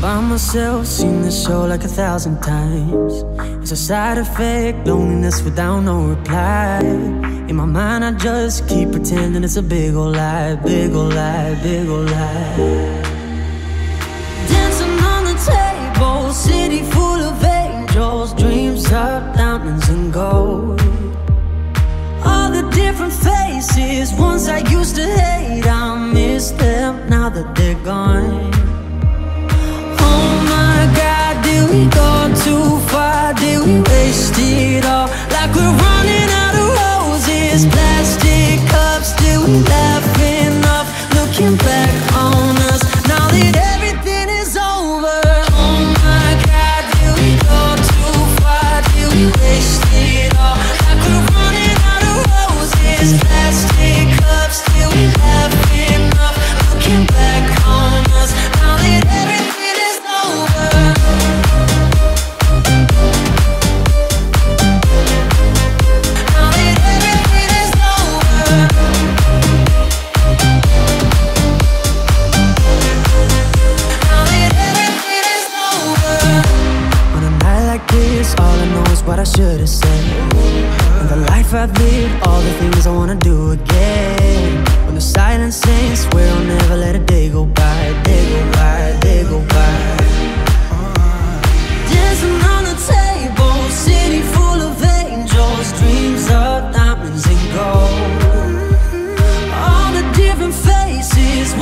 by myself, seen this show like a thousand times. It's a side effect, loneliness without no reply. In my mind, I just keep pretending it's a big ol' lie, big ol' lie, big ol' lie. Dancing on the table, city full of angels, dreams of diamonds and gold. All the different faces, ones I used to hate, I miss them now that they're gone. Plastic cups. Did we laugh I should have said. The life I've lived, all the things I wanna do again. When the silence sings, swear I'll never let a day go by, day go by, day go by. Dancing on the city full of angels, dreams of diamonds and gold. All the different faces,